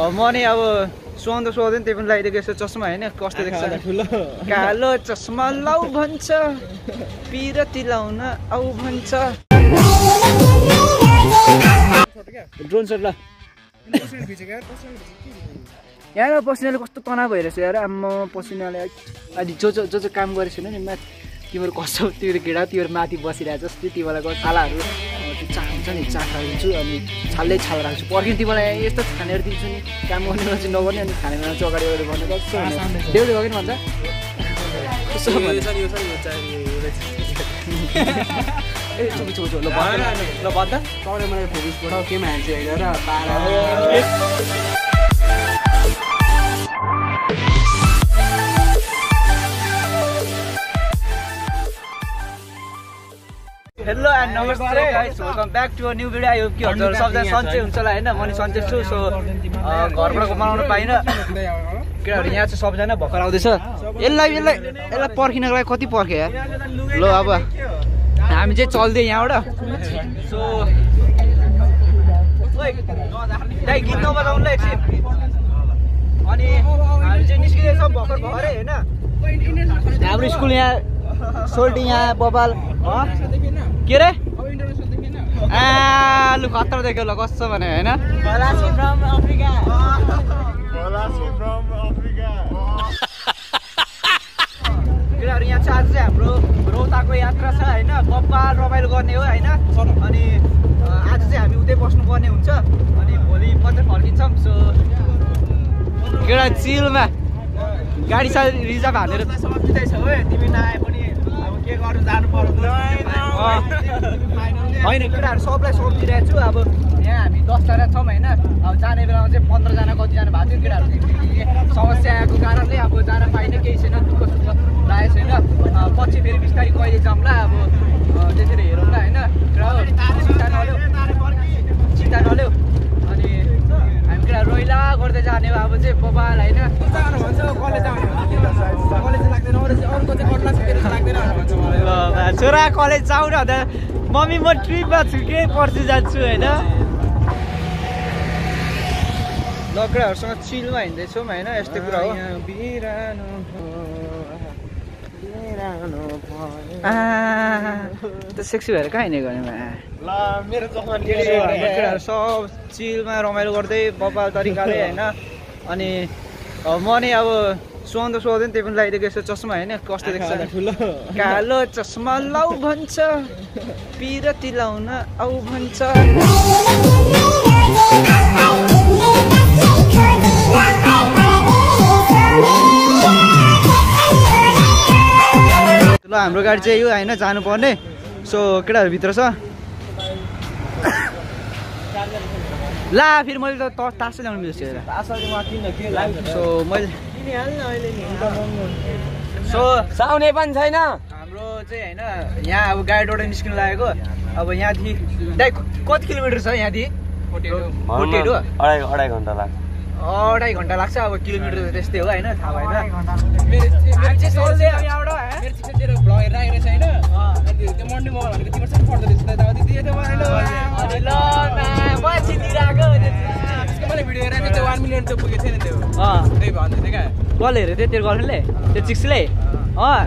अब म नि अब सुहाउँदो सुहाउँदैन त्यही पनि लगाइदिएको यसो चस्मा होइन कस्तो देख्छ? ठुलो। कालो चस्मा लाउ भन्छ पिरती लाउन आउ भन्छ। ड्रोन सट ल। यहाँ पसिनाले कस्तो तनाव भइरहेछ यार आम्मा पसिनाले। अहिले जो जो जो जो काम गरेको छैन नि माथि तिम्रो कस्तो तिम्रो घिडा तिम्रो माथि बसिरहेको छ तिमीलाई छालाहरू चा हुन्छ नि चाखा दिन्छु अनि छाल्लै छाल राख्छु पर्खिनु तिमीलाई यस्तो खानेहरू दिन्छु नि काम गर्ने चाहिँ नगर्ने अनि खाने बेला अगाडि अगाडि भन्ने देउले गयो नि भन्छ ए चुपी चुपी चुपी ल ल भन् त तपाईँले मलाई फोकसबाट केमा हाल्छु हेरेर पारा हेलो एन्ड नमस्ते guys welcome back to a new video I hope कि हजुर सबजना सन्चै हुन्छ होला होइन म नि सन्चै छु सो घरबाट बनाउनु पाइनँ। किनभने यहाँ चाहिँ सबजना भर्खर आउँदैछ? यसलाई यसलाई यसलाई पर्खिनको लागि कति पर्ख्यो यार? ल अब हामी चाहिँ चल्दै यहाँबाट। सो दाइ गीत नबजाउनु एकछिन। अनि हामी चाहिँ निस्किँदैछौँ भर्खर भर्खरै होइन? हाम्रो स्कुल यहाँ सोल्टी यहाँ बबाल अँ? के रे आ लु खतरा देख्यो ल कस्तो भने होइन? केटाहरू यहाँ चाहिँ आज चाहिँ हाम्रो रौताको यात्रा छ होइन? कपाल रमाइलो गर्ने हो होइन? अनि आज चाहिँ हामी उतै बस्नुपर्ने हुन्छ। अनि भोलि मात्रै फर्किन्छौँ सो केटा चिलमा। गाडी साडी रिजर्भ हानेर समाप्ति छ है तिमी नआए गर्नु जानु पर्यो। होइन केटाहरू सबलाई सोधिरहेको छु अब यहाँ हामी दसजना छौँ होइन। अब जाने बेलामा चाहिँ पन्ध्रजना कतिजना भएको थियो केटाहरू समस्या आएको कारणले अब जान पाइनँ केही छैन दुःख सुख लागेको छैन। पछि फेरि बिस्तारै कहिले जाउँला अब त्यसरी हेरौँला होइन। चिन्ता नल्याउ चिन्ता नल्याउ केटा रोइला गर्दै जाने हो अब चाहिँ बबाल होइन। जानु भन्छ कलेज जानु भन्छ कलेज लाग्दैन अरू चाहिँ अरूको चाहिँ कटला चाहिँ तेरो चाहिँ लाग्दैन भनेर भन्छ मलाई ल बा, छोरा कलेज जाऊ न त मम्मी म ट्रिपमा छु के पर्सि जान्छु होइन? लकडाहरूसँग चिलमा हिँड्दैछौँ होइन? यस्तै कुरा हो। बिरानो त सेक्सी भएर कहाँ हिँडेको सब चिलमा रमाइलो गर्दै बबाल तरिकाले होइन। अनि म नि अब सुहाउँदो सुहाउँदैन त्यही पनि लगाइदिएको यसो चस्मा होइन कस्तो देख्छ? ठुलो। कालो चस्मा लाउ भन्छ पिरती लाउन आउ भन्छ। ल हाम्रो गाडी चाहिँ यो होइन जानुपर्ने। सो केटाहरू भित्र छ। ला फेरि मैले त तासै ल्याउनु बिर्सेँ हेर। सो मैले सो साउने पनि छैन। हाम्रो चाहिँ होइन यहाँ अब गाडीबाट निस्किनु लागेको। अब यहाँदेखि कति किलोमिटर छ यहाँदेखि? अढाई अढाई घन्टा लाग्छ। अढाई घन्टा लाग्छ अब किलोमिटर त त्यस्तै हो होइन? थाहा भएन। कसले हेऱ्यो त्यो तेरो गर्लफ्रेन्डले त्यो चिक्सले? अँ।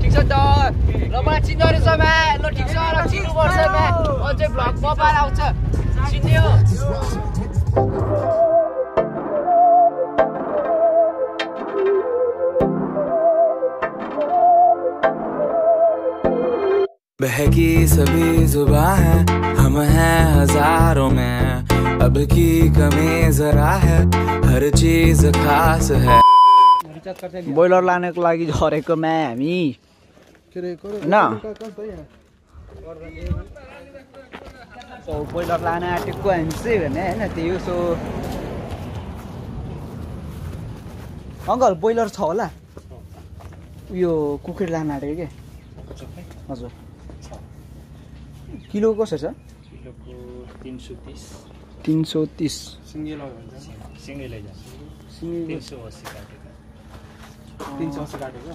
ठिक छ त। ल मलाई चिन्दो रहेछ म्या ल ठिक छ। ल चिन्नुपर्छ म्या अझै भ्लग बबाल आउँछ। चिन्यो। बहकी सभी जुबा है हम हैं हज़ारों में। अब की कमी जरा है हर चीज़ खास है। ब्रोइलर लानको लागि झरेको म्या हामी होइन सो ब्रोइलर लान आँटेको हामी चाहिँ भने होइन त्यही हो सो। अङ्कल ब्रोइलर छ होला उयो कुखुरी लान आँटेको के। हजुर किलो कसो छ? तिन सौ तिस। तिन सौ तिस सिमी तिन सौ अस्सी काटेको। तिन सौ अस्सी काटेको?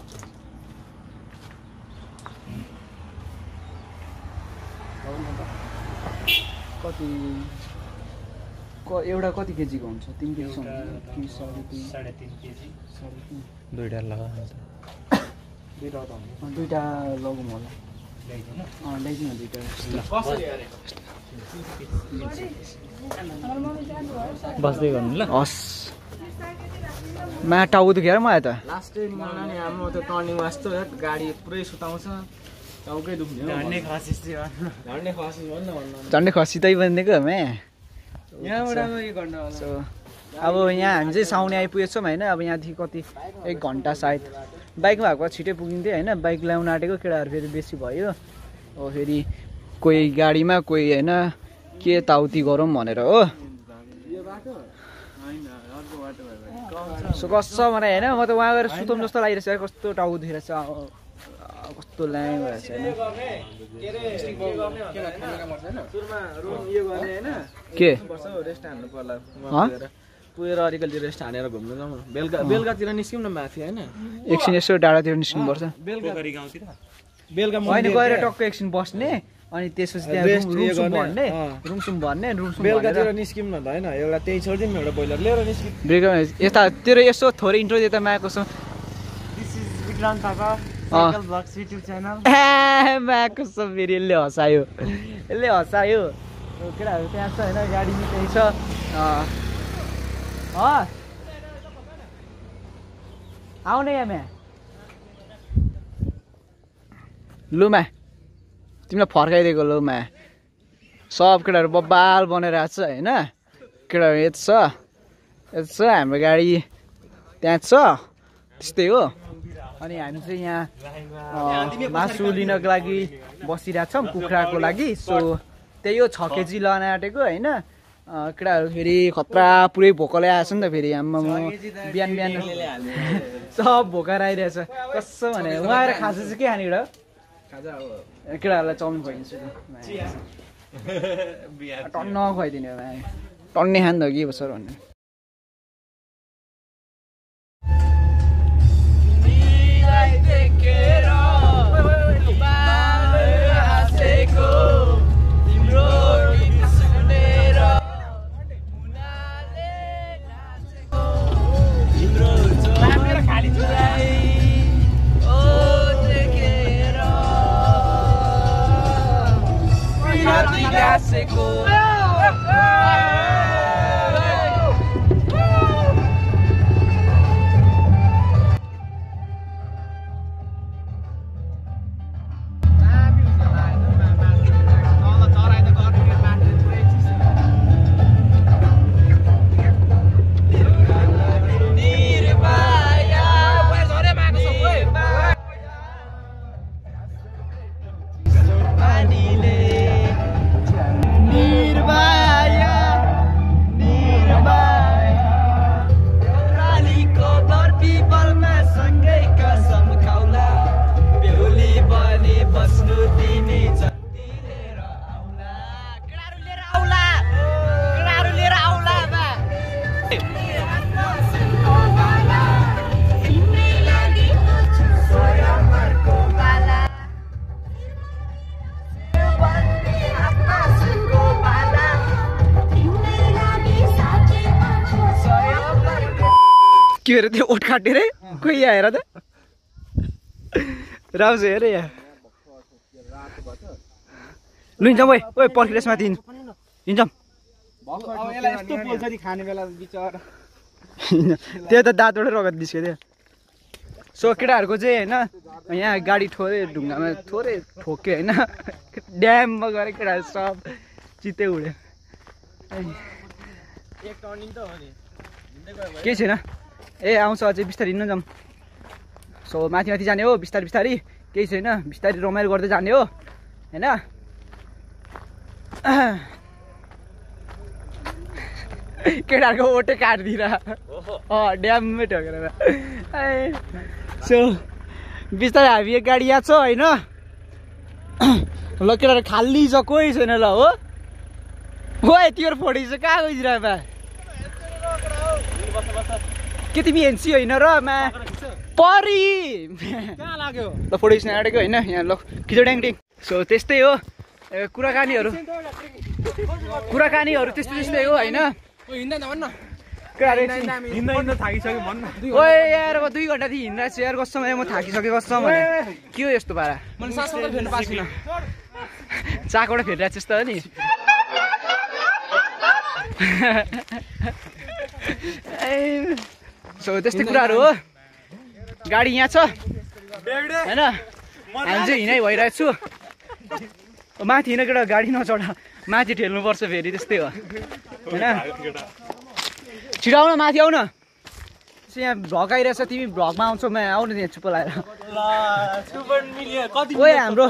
कति क- एउटा कति केजीको हुन्छ? तिन केजीसम्म एउटा कि साढे तिन। केजी। साढे तिन। दुइटा लगा दुईवटा त। हुन्छ अँ, दुइटा लगौँ होला। ल्याइदिनु बस्दै गर्नु ल। हस्। मा टाउ दुखेर मलाई त। लास्ट टाइम मलाई नि हाम्रो त्यो टर्निङ वास्तो गाडी पुरै सुताउँछ। टाउकै दुख्ने झन्डै थियो झन्डै खसी भन्न भन्नु। झन्डै खसिँदै बनिदिएको मे यहाँबाट अब यहाँ हामी चाहिँ साउने आइपुगेछौँ होइन अब यहाँदेखि कति एक घन्टा सायद। बाइकमा भएको भए छिटै पुगिन्थ्यो होइन बाइक ल्याउन आँटेको केटाहरू फेरि बेसी भयो। अब फेरि कोही गाडीमा कोही होइन के ताउती गरौँ भनेर हो। सो कस्तो छ भने होइन म त उहाँ गएर सुतौँ जस्तो लागिरहेछ कस्तो टाउ दुखेर छ अब, अब कस्तो ल्याङ भइरहेछ के पुगेर अलिकति रेस्ट हानेर घुम्नु जाउँ न। बेलुका बेलुकातिर निस्क्यौँ न माथि होइन? एकछिन यसो डाँडातिर निस्किनुपर्छ। बेलुका होइन गएर। टक्क एकछिन बस्ने अनि त्यसपछि त्यहाँ भन्ने। रुमसुम भन्ने रुमसुम बेलुकातिर निस्क्यौँ न त होइन एउटा त्यही छोडिदिउँ एउटा बोइलर लिएर निस्क्यौँ ब्रेक यता तेरो यसो थोरै इन्ट्रो दिए त मायाको छ मायाको छ फेरि यसले हँसायो। यसले हँसायो। केटाहरू त्यहाँ छ होइन गाडी नि त्यही छ। आउने यहाँ म्या। लुमा तिमीलाई फर्काइदिएको लुमा सब केटाहरू बब्बाल बनेर आएको छ होइन? केटाहरू यति छ यति छ हाम्रो गाडी त्यहाँ छ। त्यस्तै हो। अनि हामी चाहिँ यहाँ मासु लिनको लागि बसिरहेछौँ कुखुराको लागि। सो त्यही हो छ केजी लान आँटेको होइन? केटाहरू फेरि खतरा पुरै भोकलै आएछ नि त फेरि आम्मा बिहान बिहान। सब भोकाएर आइरहेछ कस्तो भने उहाँ आएर खाजा चाहिँ के खाने केटा खाजा अब केटाहरूलाई चाउमिन खुवाइदिन्छु। टन्न खुवाइदिने हो भाइ। टन्ने खानु त के बस्छ भन्ने। Nothing got sick. के अरे त्यो ओठ काटेर कोही आएर त राउँछ हेर यहाँ लु हिँड्छौँ ओइ ओइ पर्खी माथि हिँड्छौँ त्यो त दाँतबाटै रगत निस्क्यो त्यो सो केटाहरूको चाहिँ होइन यहाँ गाडी थोरै ढुङ्गामा थोरै ठोक्यो होइन। ड्याममा गएर केटाहरू सब चित्तै उड्यो। केही छैन। ए आउँछ अझै बिस्तारै हिँड्नु जाउँ। सो माथि माथि जाने हो बिस्तारै बिस्तारै। केही छैन बिस्तारै रमाइलो गर्दै जाने हो होइन। केटाहरूको ओटै काटिदिएर। ड्याममै ठोकेर। सो बिस्तारै हामी एक गाडी यहाँ छ होइन? ल केटाहरू खाली छ कोही छैन ल हो? हो यतिखेर फोडी छ कहाँ गइदिएर बा? के तिमी एनसी होइन र मा? परी। कहाँ लाग्यो? ल खिच्न आँटेको होइन यहाँ ल खिचो ड्याङ ड्याङ सो त्यस्तै हो। कुराकानीहरू। कुराकानीहरू त्यस्तै त्यस्तै हो होइन? यार म दुई घन्टादेखि हिँडिरहेको छु यार कसम म थाकिसकेको कसम भने? के हो यस्तो मैले फेर्नु पाएको छैन चाकबाट फेरिरहेको छु जस्तो हो नि। सो त्यस्तै कुराहरू हो। गाडी यहाँ छ। होइन? हामी चाहिँ हिँडाइ भइरहेको छु। माथि हिँड केटा गाडी नचढ। माथि ठेल्नुपर्छ फेरि त्यस्तै हो। होइन? छिटो आउन माथि आउन। यसो यहाँ भ्लग आइरहेछ तिमी भ्लगमा आउँछौ म आउनु त्यहाँ चुप्प लगाएर कति ओए हाम्रो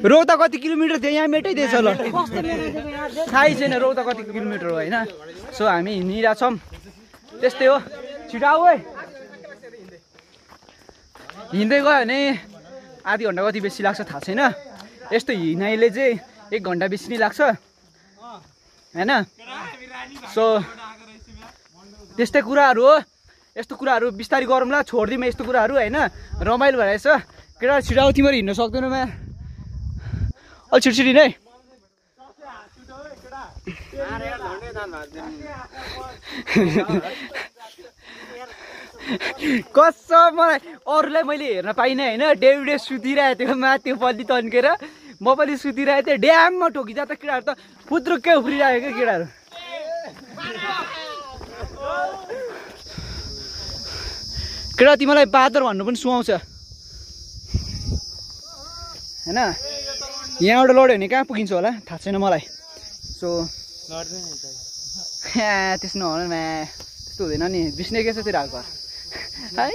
रौता कति किलोमिटर थियो यहाँ मेटैदिएछ ल। थाहै छैन रौता कति किलोमिटर हो होइन? सो हामी हिँडिरहेको छौँ त्यस्तै हो। छिटो आऊ है हिँड्दै गयो भने आधी घन्टा कति बेसी लाग्छ थाहा छैन। यस्तो हिँडाइले चाहिँ एक घन्टा बेसी नै लाग्छ। होइन? सो त्यस्तै कुराहरू हो। यस्तो कुराहरू बिस्तारै गरौँला छोडिदिउँ यस्तो कुराहरू होइन? रमाइलो भइरहेछ केटा छिटो आऊ तिमीहरू हिँड्नु सक्दैनौ म्या अलिक छिटो छिटो है कसम मलाई अरूलाई मैले हेर्न पाइनँ होइन? डेभिडे सुतिरहेको थियो माथि पल्ली तन्केर। म पनि सुतिरहेको थिएँ। ड्याममा ठोकिँदा त केटाहरू त। फुत्रुक्कै उफ्रिरहेको क्या केटाहरू। केटा तिमीलाई बादर भन्नु पनि सुहाउँछ। होइन? यहाँबाट लड्यो भने कहाँ पुगिन्छ होला? थाहा छैन मलाई। सो ए, त्यस्तो नहुनु म्या। त्यस्तो हुँदैन नि। बिस्ने के छ तेरो हालको है?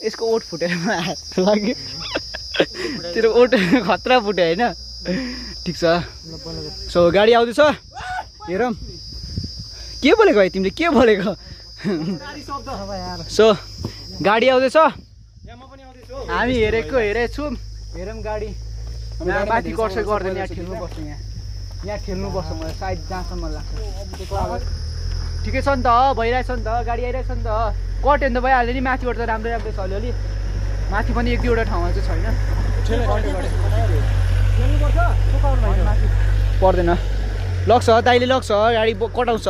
यसको ओठ फुटेर लाग्यो। तेरो ओठ खतरा फुट्यो होइन? ठिक छ। सो गाडी आउँदैछ? हेरौँ। के बोलेको है तिमीले? के बोलेको? सो गाडी आउँदैछ? हामी हेरेको हेरेको छौँ हेरौँ गाडी। यहाँ माथि गर्छ गर्दैन यहाँ ठेल्नुपर्छ यहाँ। यहाँ ठेल्नुपर्छ मलाई सायद जहाँसम्म लाग्छ। ठिकै छ नि त भइरहेछ नि त गाडी आइरहेछ नि त। कट्यो भने त भइहाल्यो नि माथिबाट त राम्रै राम्रै छ अलिअलि माथि पनि एक दुईवटा ठाउँमा चाहिँ छैन। पर्दैन। लग्छ दाइले लग्छ गाडी कटाउँछ।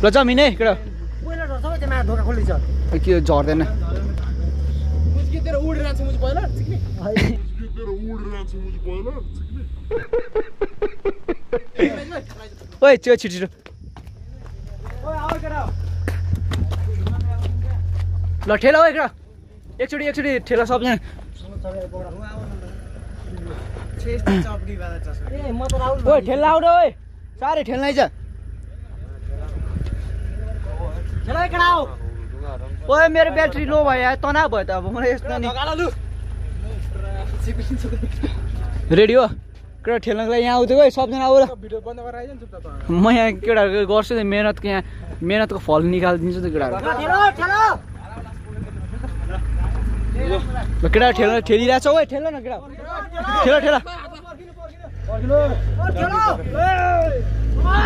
ल जमिन है केटा। के झर्दैन? त्यो छिटो छिटो। ल ठेला हो एकरा एकचोटि एकचोटि ठेला सबजना ओए ठेल्ला ओए। साह्रै ठेल्नै छ ओए मेरो ब्याट्री लो भयो तनाव भयो त अब मलाई यस्तो नि रेडी हो केटा ठेल्नको लागि यहाँ आउँथ्यो है सबजना आऊ म यहाँ केटाहरूको गर्छु नि मेहनतको यहाँ मेहनतको फल निकालिदिन्छु नि केटाहरू केटा ठेल्न ठेलिरहेछ है ठेल न केटा ठेल ठेल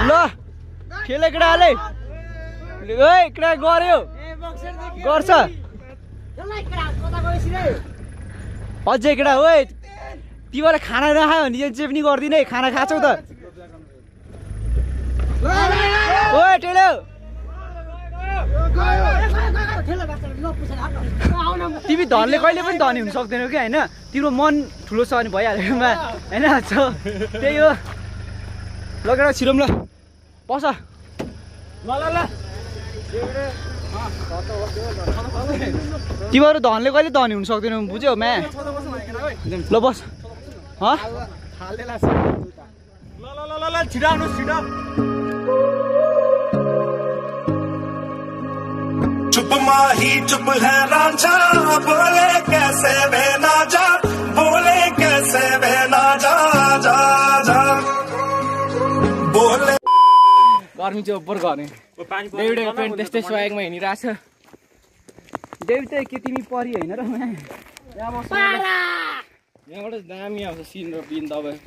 ल ठेल केटाले केटा गऱ्यो? गर्छ। अझै केटा ओए तिमीलाई खाना नखायो भने जे पनि गर्दिन है खाना खान्छौ त। तिमी धनले कहिले पनि धनी हुन सक्दैनौ कि होइन? तिम्रो मन ठुलो छ भने भइहाल्योमा होइन? त्यही हो। लगेर छिरौँ ल। पस तिमीहरू धनले कहिले धनी हुन सक्दैनौ बुझ्यौ म्या। ल बस। हँ? चुप माही चुप है रांझा बोले कैसे बहना जा बोले कैसे बहना जा जा जा। बोले गर्मी चाहिँ ओभर गर्ने। डेभिडेको पेन्ट त्यस्तै स्वागमा हिँडिरहेको छ। देवी त के तिमी परि होइन र म्या यहाँबाट दामी आउँछ सिन र पिन तपाईँ।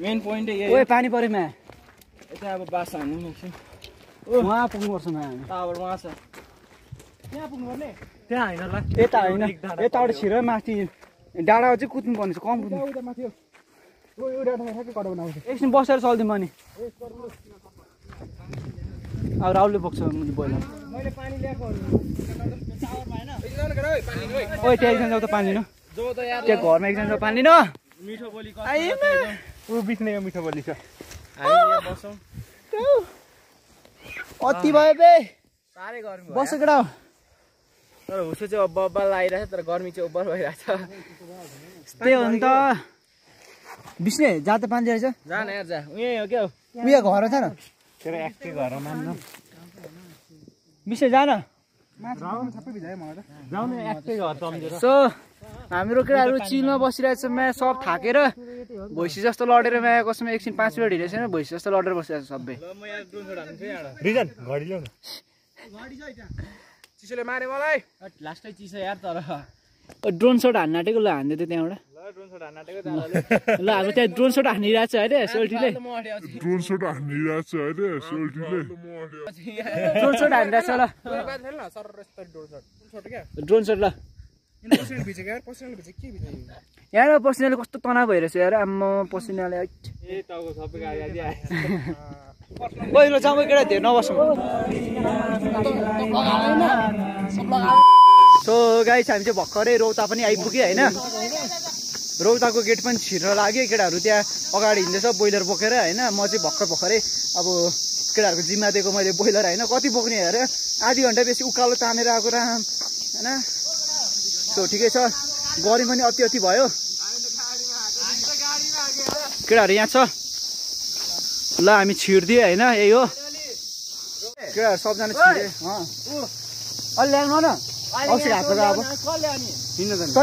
मेन पोइन्टै यही। पानी पऱ्यो म्या। यता अब बास हान्नु नि एकछिन। उहाँ पुग्नुपर्छ ताबाट उहाँ छ। त्यहाँ होइन ल। यता होइन। यताबाट छिर माथि डाँडा चाहिँ कुद्नु पर्ने छ कम कुद्नु। एकछिन बसेर चल्दिउँ अनि अब राहुलले बोक्छ बोइलर ओइ त्यहाँ एकजना जाऊ त पानी लिनु जो त यार त्यहाँ घरमा एकजना जाऊ पानी लिनु मिठो बोली ऊ बिच्नेको मिठो बोली छ अति भयो बे साह्रै गर्मी भयो बस केटा हो तर हुसो चाहिँ अब बब्बल आइरहेछ तर गर्मी चाहिँ ओभर भइरहेछ त्यही हो नि त बिस्ने जा त पानी रहेछ जा न जा उयो हो क्या उयो घर छ न तेरो एक्कै घर मान्न बिस्ने जा न जाउँ न एक्कै घर सम्झेर सो हाम्रो केटाहरू चिलमा बसिरहेको छ म्या सब थाकेर भैँसी जस्तो लडेर म्या कसैमा एकछिन पाँच मिनट हिँडेको छैन भैँसी जस्तो लडेर बसिरहेको छ सबै रिजन घडी ल्याउ न चिसोले मारे मलाई लास्टै चिसो यार तर ड्रोन सट हान्न आँटेको ल हान्दै थियो त्यहाँबाट। ल अब त्यहाँ ड्रोन सट हानिरहेको छ अरे सोल्टीले ड्रोन सट हानिरहेको छ अरे सोल्टीले ड्रोन सट हानिरहेको छ ल। सर्ट ड्रोन सट ल यहाँ पसिनाले कस्तो तनाव भइरहेछ यार आम्मा पसिनाले हैट। ए टाउको सबै गाडी आदि आयो ओइ ल जाउँ केटा धेरै नबसौँ। सो गाई हामी चाहिँ भर्खरै रौता पनि आइपुग्यो होइन? रौताको गेट पनि छिर्न लाग्यो केटाहरू त्यहाँ अगाडि हिँड्दैछ बोइलर बोकेर होइन? म चाहिँ भर्खर भर्खरै अब केटाहरूको जिम्मा दिएको मैले बोइलर होइन? कति बोक्ने अरे? आधी घन्टा बेसी उकालो तानेर आएको राम होइन? सो ठिकै छ। गर्मी पनि अति अति भयो। केटाहरू यहाँ छ? ल हामी छिर्दियो होइन? यही हो। केटाहरू सबजना छिरे अलि ल्याउनु न। हातको अब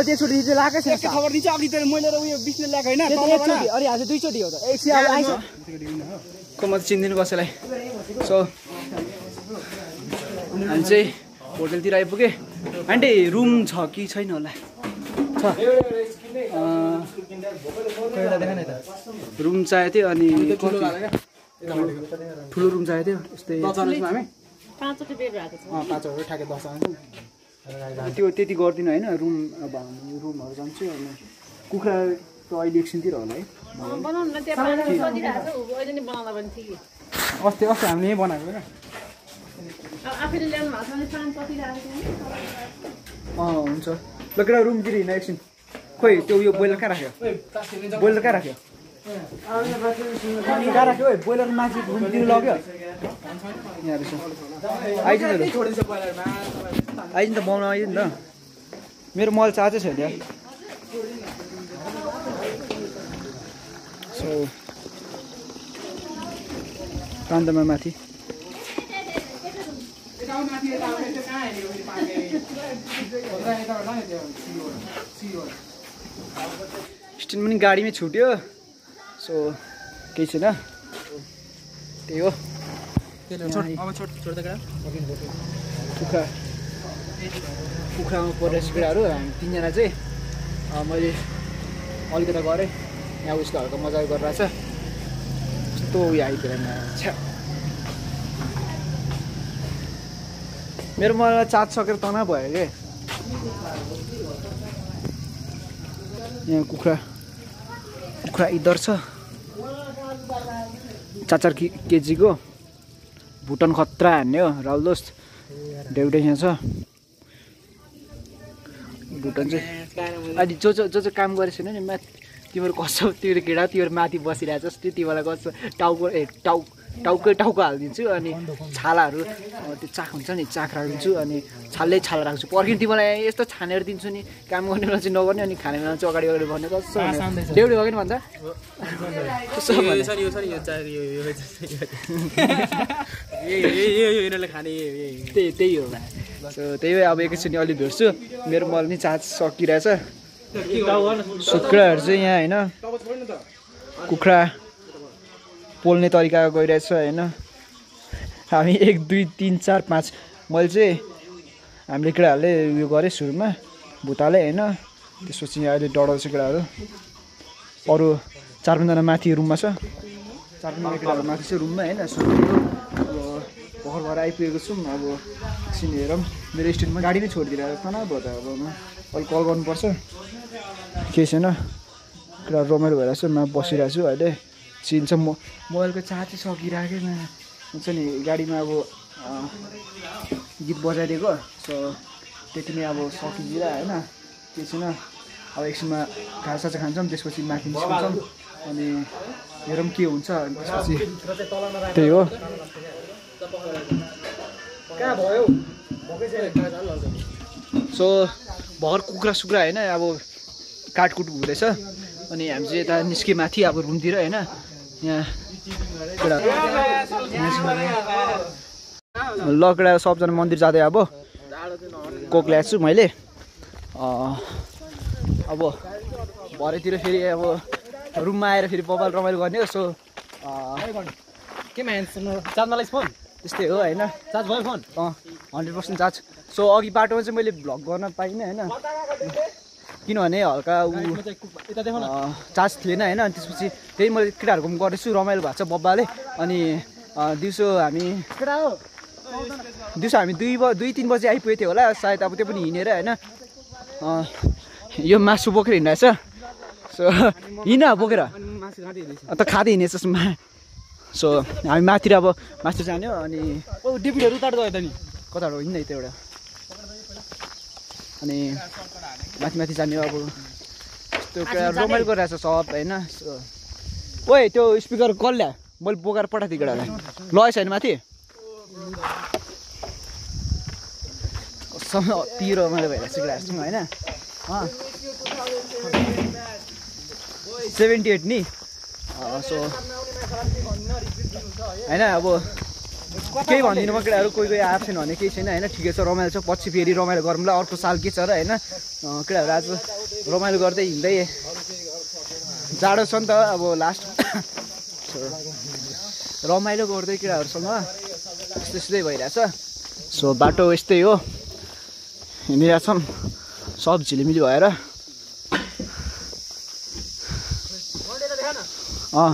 चाहिँ लगाएकै छैन। खबर दिन्छ अघि त मैले उयो बिस्ने ल्याएको होइन त्यो त एकचोटि अरे दुईचोटि हो त। को म त चिन्दिनँ कसैलाई? सो हामी चाहिँ होटलतिर आइपुगेँ। आन्टी रुम छ कि छैन होला? छ। अँ, रुम चाहिएको थियो अनि ठुलो रुम चाहिएको थियो। यस्तै। पाँचवटा ठ्याक्कै त्यो त्यति गर्दिनँ होइन रुम अब हामी रुमहरू जान्छु अनि कुखुरा त अहिले एकछिनतिर होला है। अस्ति अस्ति हामीले यहीँ बनाएको होइन अँ हुन्छ। ल केटा रुमतिर हिँड एकछिन। खोइ त्यो उयो बोइलर कहाँ राख्यो? बोइलर कहाँ राख्यो? कहाँ राख्यो? है बोइलर माथि रुमतिर लग्यो। यहाँ रहेछ। आइज आइज नि त बनाउनु आइज नि त। मेरो मल चार्जै छैन त्यहाँ सो कान्तमा माथि। स्ट्यान्ड पनि गाडीमै छुट्यो। सो केही छैन। त्यही हो। कुखुरा कुखुरामा परेछ केटाहरू हामी तिनजना चाहिँ मैले अलिकता गरेँ। यहाँ उसको हल्का मजा गरिरहेछ कस्तो उयो आइपुग्यो छ्या। मेरो मलाई चाट सकेर तनाव भयो कि? यहाँ कुखुरा कुखुरा इदर छ। चार चार केजीको भुटन खतरा हान्ने हो। राहुल दोस्त यहाँ छ। भुटन चाहिँ अहिले जो जो जो जो काम गरेको छैन नि माथि तिमीहरू कस्तो तिमीहरू केटा तिमीहरू माथि बसिरहेको छस् त्यो तिमीलाई कस्तो टाउको ए टाउ टाउकै टाउको हालिदिन्छु अनि छालाहरू त्यो चाक हुन्छ नि चाक राखिदिन्छु अनि छालै छाला राख्छु पर्खिनु तिमीलाई यस्तो छानेर दिन्छु नि काम गर्ने बेला चाहिँ नगर्ने अनि खाने बेला चाहिँ अगाडि अगाडि भन्ने कस्तो डेउडी? छ नि यो छ नि यो चाहियो यो यो यो यो यो यिनीहरूले खाने यो यो त्यही त्यही हो त्यही भएर अब एकैचोटि अलि भेट्छु। मेरो मल नि चार्ज सकिरहेछ। कुखुराहरू चाहिँ यहाँ होइन कुखुरा पोल्ने तरिका गइरहेछ होइन। हामी एक दुई तिन चार पाँच मैले चाहिँ हामीले केटाहरूले उयो गरेँ सुरुमा भुताले होइन। त्यसपछि अहिले डढाउँछ केटाहरू। अरू चार पाँचजना माथि रुममा छ। चार पाँचजना केटाहरू माथि छ रुममा होइन भर्खर भएर आइपुगेको छौँ। अब एकछिन हेरौँ मेरो स्ट्यान्डमा गाडी नै छोडिदिएर तनाव भयो त अब म अहिले कल गर्नुपर्छ। केही छैन। पुरा रमाइलो भइरहेको छ म बसिरहेको छु अहिले। चिन्छ म मोबाइलको चार्जै सकिरहेको म हुन्छ नि गाडीमा अब गीत बजाइदिएको सो त्यति नै अब सकिदिएर होइन। त्यो छैन। अब एकछिनमा खाजासाजा खान्छौँ त्यसपछि माथि निस्किन्छौँ। अनि हेरौँ के हुन्छ त्यसपछि त्यही हो। कहाँ भयो सो भर्खर कुखुरा सुक्रा होइन अब काटकुट हुँदैछ। अनि हामी चाहिँ यता निस्के माथि अब रुमतिर होइन यहाँ लकडा सबजना मन्दिर जाँदै अब। कोक ल्याएको छु मैले। अब भरेतिर फेरि अब रुममा आएर फेरि बबाल रमाइलो गर्ने हो सो चार्जमा फोन? त्यस्तै हो होइन। चार्ज भयो फोन? अँ हन्ड्रेड पर्सेन्ट चार्ज। सो अघि बाटोमा चाहिँ मैले भ्लग गर्न पाइनँ होइन। किनभने हल्का ऊ चार्ज थिएन होइन। अनि त्यसपछि त्यही मैले केटाहरूको पनि गर्दैछु रमाइलो भएको छ बब्बाले। अनि दिउँसो हामी केटा हो? दिउँसो हामी दुई ब दुई तिन बजी आइपुगेको थियो होला। सायद अब त्यो पनि हिँडेर होइन। यो मासु बोकेर हिँड्रहेछ सो हिँड बोकेर। मासु खाँदै हिँड्दैछ अन्त खाँदै हिँडेछ सो हामी माथिर अब मासु जान्यो अनि ओ डिपिडहरू उतार्दो यता नि। कताबाट हिँड्न त एउटा। अनि माथि माथि जाने अब। यस्तो कुरा रमाइलो गरिरहेछ सब होइन? सो ओए त्यो स्पिकर कल ल्या। मैले बोकाएर पठाइदिएँ केटालाई। लगेछ होइन माथि? कसम अति रमाइलो भइरहेको छ केटाहरूसँग होइन? सेभेन्टी एट नि? अँ, सो होइन अब केही भन्दिनँ म केटाहरू कोही कोही आएको छैन भने केही छैन होइन ठिकै छ रमाइलो छ। पछि फेरि रमाइलो गरौँला अर्को साल के छ र होइन केटाहरू आज रमाइलो गर्दै हिँड्दै जाडो छ नि त अब लास्ट रमाइलो गर्दै केटाहरूसँग यस्तो यस्तै भइरहेछ। सो बाटो यस्तै हो। हिँडिरहेछौँ सब झिलिमिली भएर। अँ।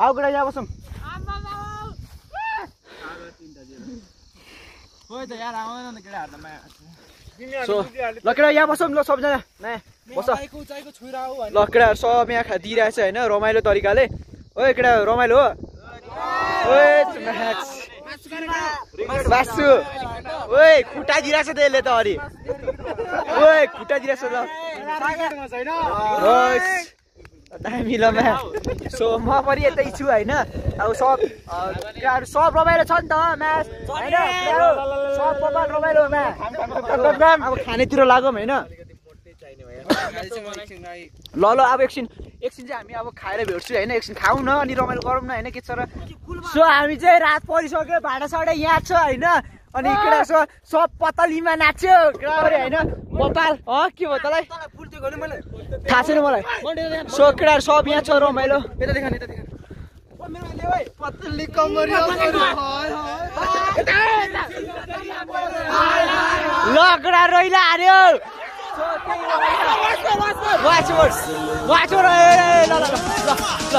आऊ केटा यहाँ बसौँ सो ल केटा यहाँ बसौँ. ल सबजना नयाँ बस ल केटाहरू सब यहाँ खा दिइरहेछ होइन रमाइलो तरिकाले ओए केटा रमाइलो हो. मासु. ओए खुट्टा दिइरहेछ त यसले त अरे ओए खुट्टा दिइरहेछ ल म्याच सो म पनि यतै छु होइन? अब सब अ, केटाहरू सब रमाइलो छ नि त म्याच? होइन? सब रमाइलो अब खानेतिर लागौँ होइन? ल ल अब एकछिन एकछिन चाहिँ हामी अब खाएर भेट्छु होइन? एकछिन खाउँ न अनि रमाइलो गरौँ न होइन? के छ र? सो हामी चाहिँ रात परिसक्यो भाँडासाँडा यहाँ छ होइन? अनि केटा छ सब पतलीमा नाच्यो। होइन? बपाल। अँ के भयो तँलाई? थाहा छैन मलाई। सो केटाहरू सब यहाँ छ रमाइलो यता देखा यता देखा ल केटा रहिला हार्यो वाच वाच वाच ल ल ल ल।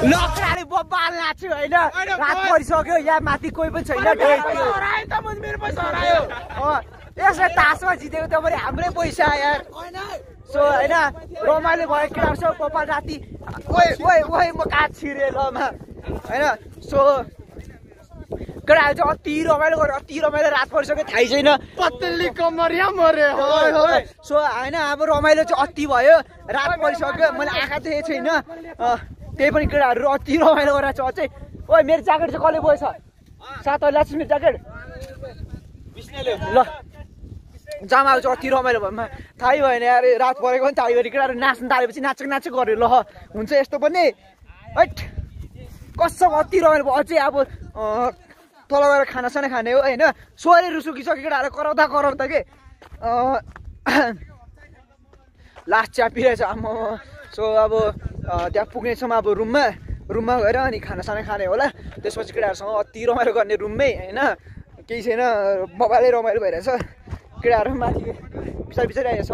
ल। लकडाले बब्बाल नाच्यो होइन? रात परिसक्यो यहाँ माथि कोही पनि छैन यसलाई तासमा जितेको त पनि हाम्रै पैसा यार सो होइन रमाइलो भयो केटाहरू सब बब्बाल राति ओए ओए ओए म काट छिरेँ लमा होइन सो केटाहरू चाहिँ अति रमाइलो गर्यो अति रमाइलो रात परिसक्यो थाहै छैन। पत्तली कमरिया मर्यो सो होइन अब रमाइलो चाहिँ अति भयो रात परिसक्यो मैले आँखा देखेको छैन। त्यही पनि केटाहरू अति रमाइलो गरेर छ अझै। ओइ मेरो ज्याकेट चाहिँ कसले बोएछ? सात ल्याएको मेरो ज्याकेट। ल। जामा चाहिँ अति रमाइलो भयो। थाहै भएन यार रात परेको पनि थाहै भएन। केटाहरू नाच्नु थालेपछि नाचेको नाचेको गऱ्यो ल हुन्छ यस्तो पनि। हैट कसम अति रमाइलो भयो। अझै अब तल गएर खानासाना खाने हो होइन? सोरे रुसुकिसक्यो केटाहरू कराउँदा कराउँदा के? लास्ट च्यापिरहेछ आम्मा सो अब त्यहाँ पुग्नेछौँ अब रुममा रुममा गएर अनि खानासाना खाने होला। त्यसपछि केटाहरूसँग अति रमाइलो गर्ने रुममै होइन? केही छैन मोबाइलै रमाइलो भइरहेछ। केटाहरू माथि पछाडि पछाडि आएको छ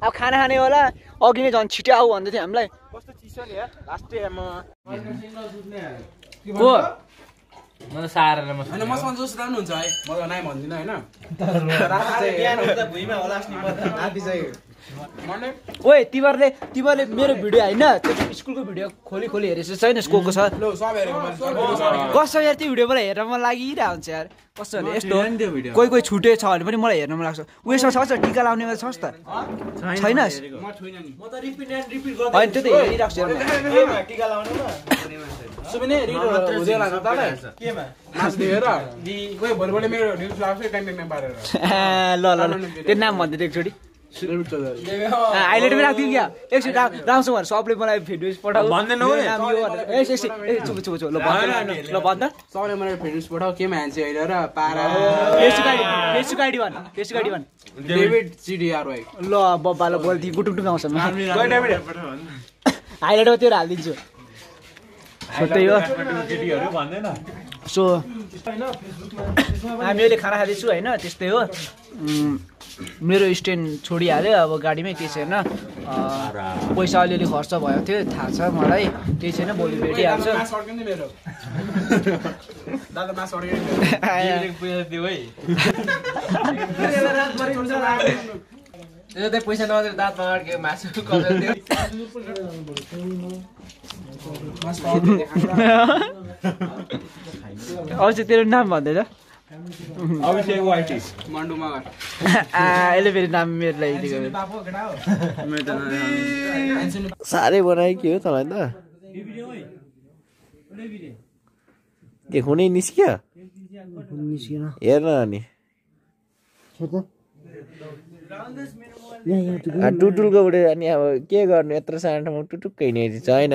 अब खाना खाने होला। अघि नै झन् छिटो आऊ भन्दै थियो हामीलाई। कस्तो चिसो नि यार लास्ट टाइममा को? मलाई सारेर म मसँग जोस रहनुहुन्छ है। म त नाइ भन्दिनँ होइन? ओए तिमीहरूले तिमीहरूले मेरो भिडियो होइन त्यो स्कुलको भिडियो खोली खोली हेरेको छैन को को छ ल सब हेरेको मैले सब हेरेको। छ। कस्तो यार त्यो भिडियोबाट हेरेर मन लागिरहेको हुन्छ यार। कस्तो भने यस्तो हो। कोही कोही छुटे छ भने पनि मलाई हेर्न मन लाग्छ। उयसमा छ टिका लाउने छ त? छैनस् म छुइनँ नि। होइन त्यो त हेरिरहेको छु ल ल त्यो नाम भन्दै एकचोटि। हाइलाइट पनि राखिदिउँ क्या एकचोटि रा- राम्रोसँग भनेर सबले मलाई भिडियोज पठाऊ भन्दैन एकछिन, एकछिन, चुप चुप चुप ल ल सबले मलाई पठाऊ के मान्छे अहिले र पारा भन् भन् डेभिड ल बब्बा ल बोल्थी गुटुङ आउँछ हाइलाइटमा त्यो हालिदिन्छु त्यही हो केटीहरू भन्दैन सो हामी अहिले खाना खाँदैछु होइन त्यस्तै हो। मेरो स्ट्यान्ड छोडिहाल्यो अब गाडीमै केही छैन। पैसा अलिअलि खर्च भएको थियो थाहा छ मलाई। केही छैन भोलि भेटिहाल्छ। त्यो चाहिँ पैसा नदिएर दाँतमा मासु चाहिँ तेरो नाम मेरो लगाइदिएको साह्रै बनायो के हो तँलाई त? देखाउनै निस्क्यो? हेर न अनि। आ, टुटुलको उडे अनि अब के गर्नु? यत्रो सानो ठाउँमा टुटुक्कै हिँडेको छ होइन?